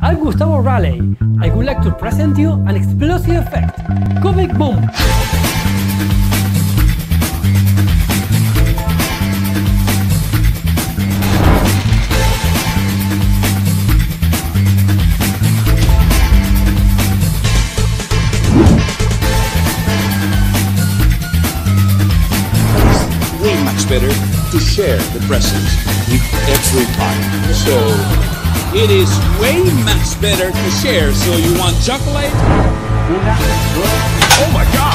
I'm Gustavo Raley. I would like to present you an explosive effect. Cubik Boom! Way much better to share the present with everybody. So it is way much better to share. So you want chocolate? Oh my god!